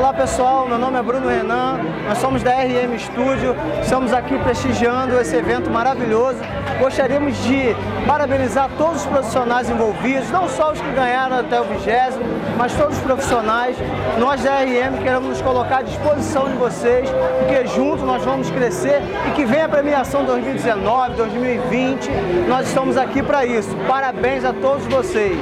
Olá pessoal, meu nome é Bruno Renan, nós somos da RM Studio, estamos aqui prestigiando esse evento maravilhoso. Gostaríamos de parabenizar todos os profissionais envolvidos, não só os que ganharam até o vigésimo, mas todos os profissionais. Nós da RM queremos nos colocar à disposição de vocês, porque juntos nós vamos crescer e que venha a premiação 2019, 2020, nós estamos aqui para isso. Parabéns a todos vocês.